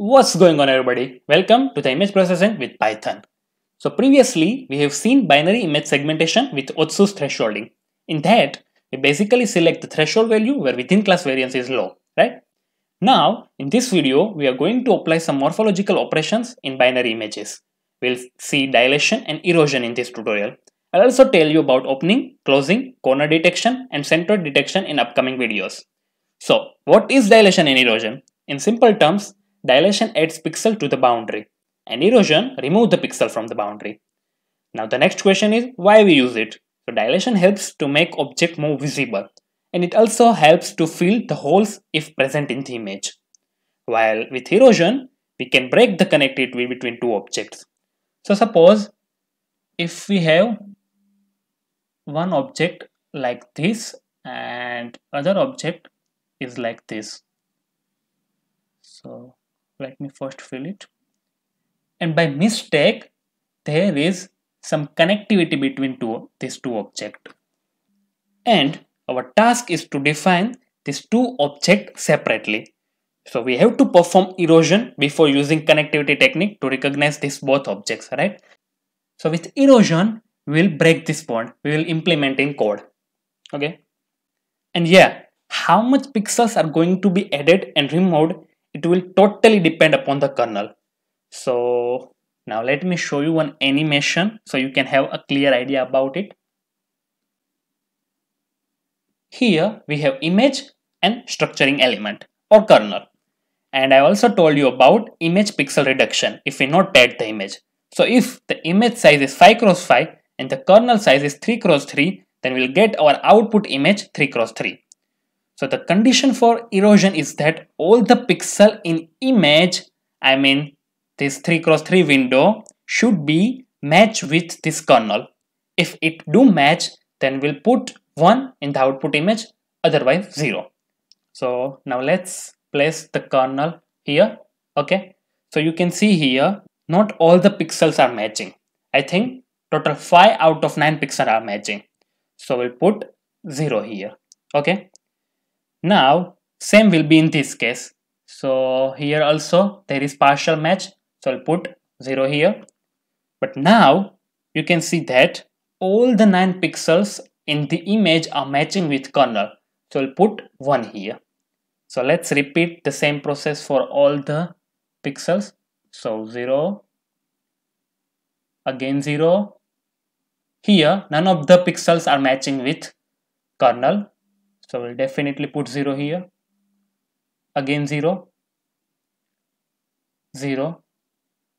What's going on everybody? Welcome to the image processing with Python. So previously we have seen binary image segmentation with Otsu's thresholding. In that we basically select the threshold value where within class variance is low, right? Now in this video we are going to apply some morphological operations in binary images. We'll see dilation and erosion in this tutorial. I'll also tell you about opening, closing, corner detection and center detection in upcoming videos. So what is dilation and erosion? In simple terms, dilation adds pixel to the boundary and erosion removes the pixel from the boundary. Now the next question is why we use it. So dilation helps to make object more visible and it also helps to fill the holes if present in the image. While with erosion, we can break the connectivity between two objects. So suppose if we have one object like this and other object is like this so let me first fill it. And by mistake there is some connectivity between two these two objects and our task is to define these two objects separately. So we have to perform erosion before using connectivity technique to recognize these both objects right? So with erosion we will break this bond. We will implement in code. Okay? And yeah how much pixels are going to be added and removed it will totally depend upon the kernel. So now let me show you one animation so you can have a clear idea about it. Here we have image and structuring element or kernel. And I also told you about image pixel reduction if we not add the image. So if the image size is 5 cross 5 and the kernel size is 3 cross 3 then we'll get our output image 3 cross 3 so the condition for erosion is that all the pixel in image, I mean this 3 cross 3 window should be match with this kernel. If it do match, then we'll put 1 in the output image, otherwise 0. So now let's place the kernel here, okay. So you can see here, not all the pixels are matching. I think total 5 out of 9 pixels are matching. So we'll put 0 here, okay. Now, same will be in this case. So here also there is partial match. So I'll put 0 here. But now you can see that all the 9 pixels in the image are matching with kernel. So I'll put 1 here. So let's repeat the same process for all the pixels. So 0, again 0. Here none of the pixels are matching with kernel so we'll definitely put 0 here. Again 0. 0.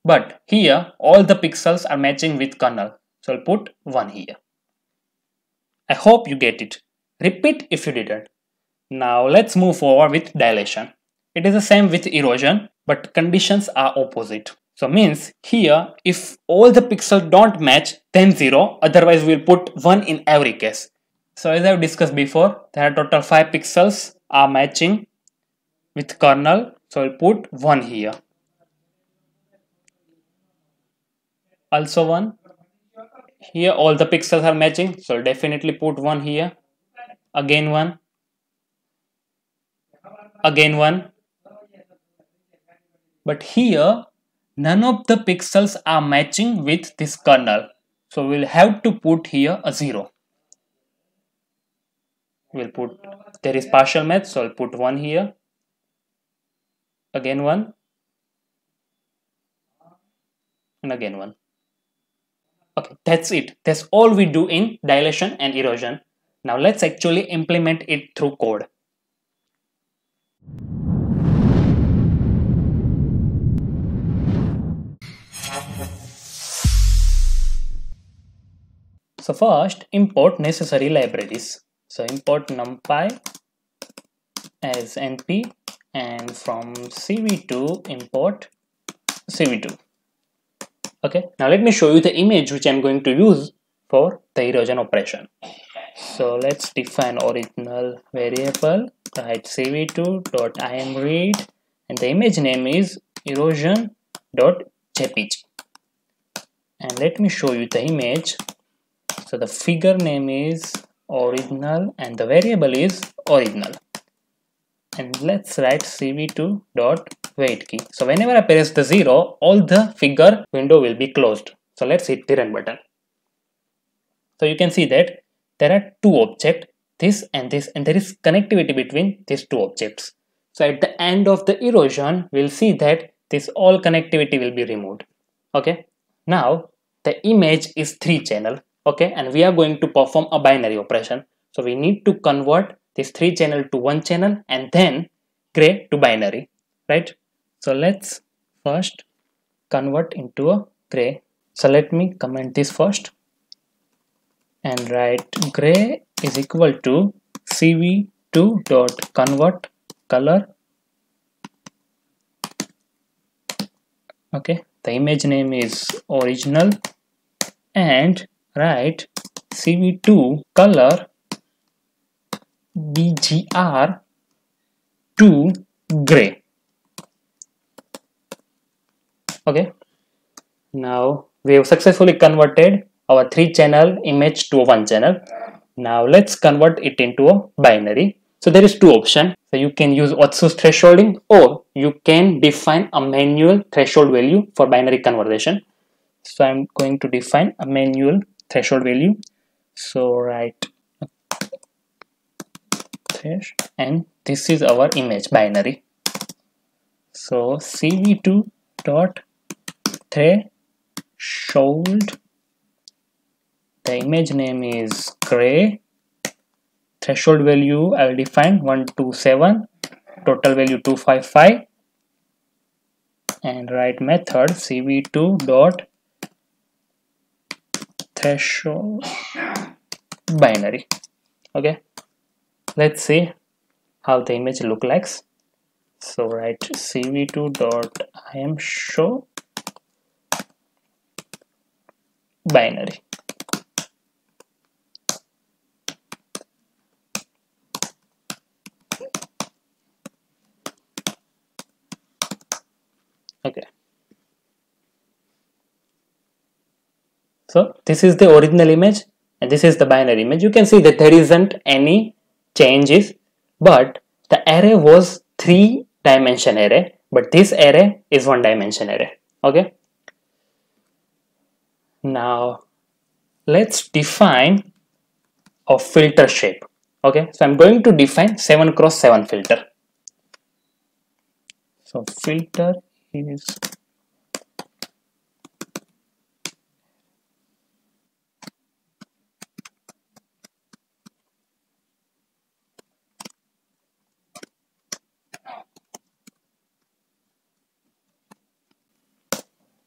But here all the pixels are matching with kernel. So I'll put 1 here. I hope you get it. Repeat if you didn't. Now let's move forward with dilation. It is the same with erosion, but conditions are opposite. So means here, if all the pixels don't match, then 0, otherwise we'll put 1 in every case. So as I've discussed before, there are total 5 pixels are matching with kernel. So I'll put 1 here. Also 1. Here all the pixels are matching. So I'll definitely put 1 here. Again 1. Again 1. But here none of the pixels are matching with this kernel. So we'll have to put here a 0 we'll put there is partial match so I'll put one here. Again one. And again one. Okay that's it. That's all we do in dilation and erosion. Now let's actually implement it through code. So first import necessary libraries so import numpy as np and from cv2 import cv2 okay now let me show you the image which i'm going to use for the erosion operation. So let's define original variable write cv2.imread and the image name is erosion.jpg and let me show you the image. So the figure name is original and the variable is original. And let's write cv2 dot wait key so whenever i press the zero all the figure window will be closed. So let's hit the run button. So you can see that there are two objects this and this and there is connectivity between these two objects. So at the end of the erosion we'll see that this all connectivity will be removed. Okay? Now the image is three channel okay and we are going to perform a binary operation. So we need to convert this three channel to one channel and then gray to binary right? So let's first convert into a gray. So let me comment this first. And write gray is equal to cv2 dot convert color. Okay the image name is original and write cv2 color bgr to gray. Okay. Now we have successfully converted our three channel image to one channel. Now let's convert it into a binary. So there is two options so you can use Otsu's thresholding or you can define a manual threshold value for binary conversion so i'm going to define a manual threshold value. So write thresh and this is our image binary. So cv2 dot threshold. The image name is gray. Threshold value I will define 127 total value 255 and write method cv2 dot threshold binary. Okay. Let's see how the image look like. So write cv2 dot im show binary. Okay so this is the original image and this is the binary image. You can see that there isn't any changes but the array was three dimension array but this array is one dimension array okay? Now let's define a filter shape okay? So i'm going to define 7 cross 7 filter. So filter is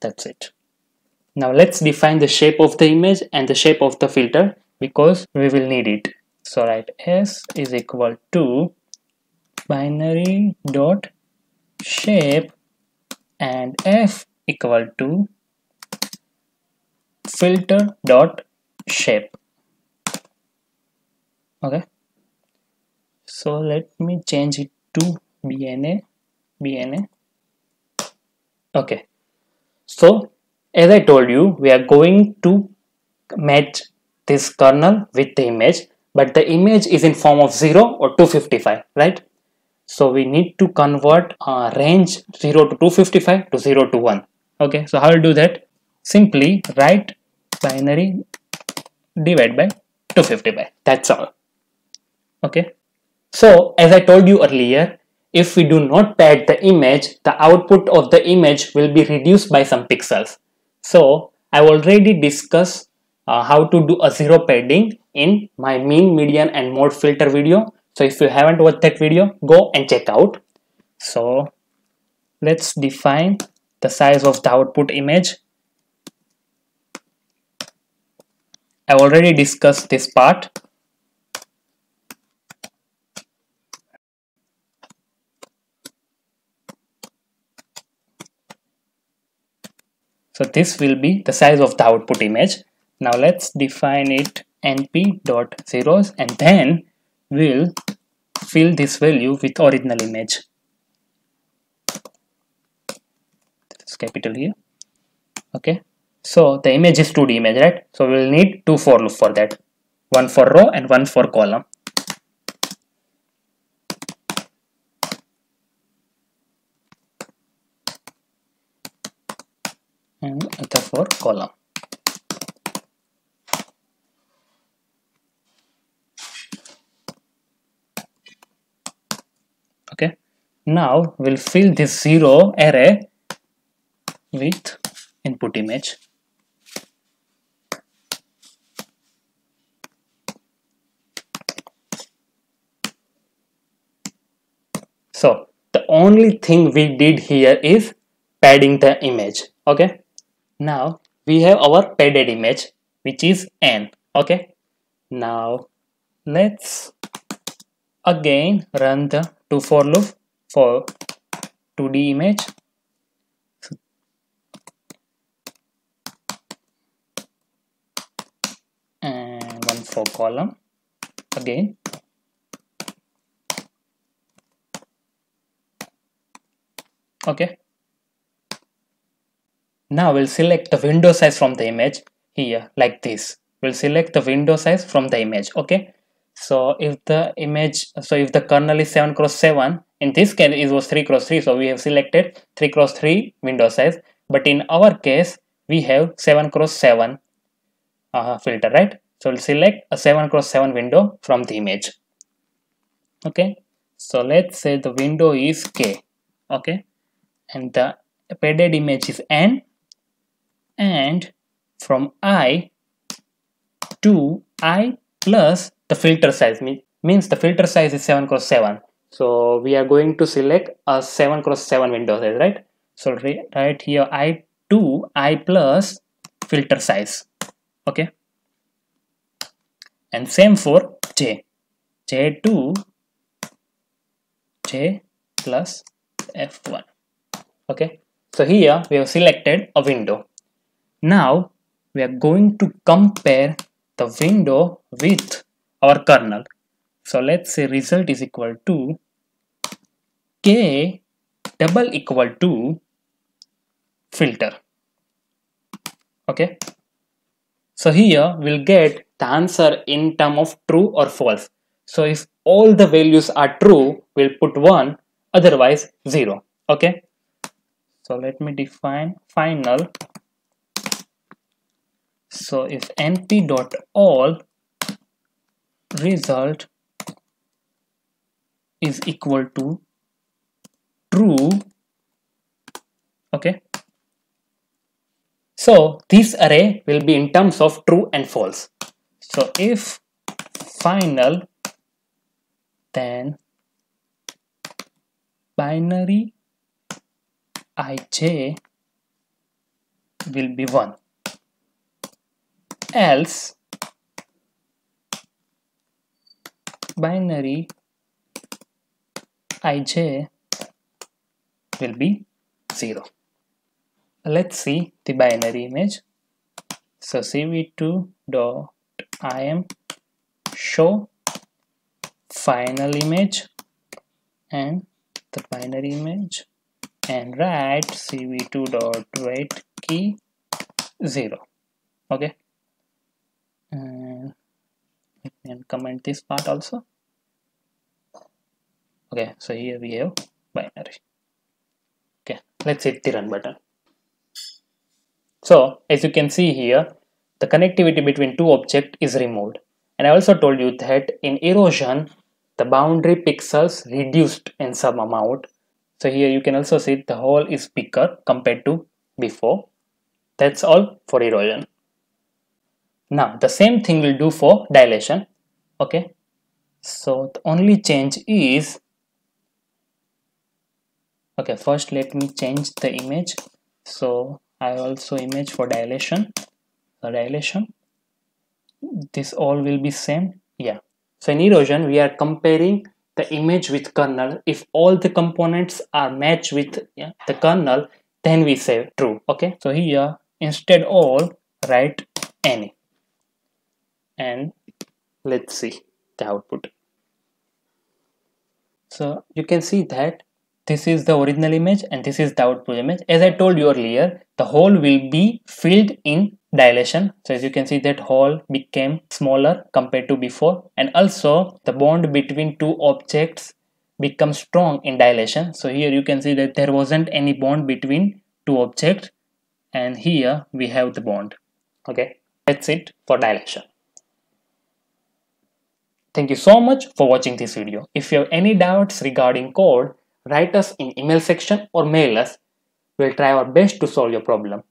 that's it. Now let's define the shape of the image and the shape of the filter because we will need it. So write s is equal to binary dot shape and f equal to filter dot shape. Okay? So let me change it to bna bna okay so as i told you we are going to match this kernel with the image but the image is in form of 0 or 255 right? So we need to convert uh, range 0 to 255 to 0 to 1 okay so how will do that? Simply write binary divide by 255 that's all. Okay? So as i told you earlier if we do not pad the image the output of the image will be reduced by some pixels. So i've already discussed uh, how to do a zero padding in my mean median and mode filter video. So if you haven't watched that video go and check out. So let's define the size of the output image. I've already discussed this part so this will be the size of the output image. Now let's define it np dot zeros and then we'll fill this value with original image. This capital here. Okay. So the image is 2d image right? So we'll need two for loop for that. One for row and one for column and other for column okay? Now we'll fill this zero array with input image. So the only thing we did here is padding the image. Okay now we have our padded image which is n okay? Now let's again run the to for loop for 2d image. And one for column again. Okay now we'll select the window size from the image here like this. We'll select the window size from the image okay? So if the image so if the kernel is 7 cross 7 in this case it was 3 cross 3 so we have selected 3 cross 3 window size. But in our case we have 7 cross 7 uh, filter right? So we'll select a 7 cross 7 window from the image okay? So let's say the window is k okay? And the padded image is n and from i to i plus the filter size. Means the filter size is 7 cross 7 so we are going to select a 7 cross 7 window size right? So right here i to i plus filter size. Okay? And same for j. J to j plus f1 okay? So here we have selected a window now we are going to compare the window with our kernel. So let's say result is equal to k double equal to filter. Okay? So here we'll get the answer in term of true or false. So if all the values are true we'll put 1 otherwise 0 okay? So let me define final so if np dot all result is equal to true okay? So this array will be in terms of true and false. So if final then binary ij will be 1 else? Binary ij will be 0 let's see the binary image. So cv2 dot im show final image and the binary image and write cv2 dot write key 0 okay and let comment this part also. Okay so here we have binary. Okay let's hit the run button. So as you can see here the connectivity between two objects is removed. And I also told you that in erosion the boundary pixels reduced in some amount. So here you can also see the hole is bigger compared to before. That's all for erosion now the same thing will do for dilation. Okay? So the only change is okay first let me change the image. So I also image for dilation. So dilation this all will be same. Yeah. So in erosion we are comparing the image with kernel. If all the components are matched with yeah, the kernel then we say true. Okay? So here instead all write any and let's see the output. So you can see that this is the original image and this is the output image. As i told you earlier the hole will be filled in dilation. So as you can see that hole became smaller compared to before. And also the bond between two objects becomes strong in dilation. So here you can see that there wasn't any bond between two objects. And here we have the bond. Okay? That's it for dilation thank you so much for watching this video. If you have any doubts regarding code write us in email section or mail us. We'll try our best to solve your problem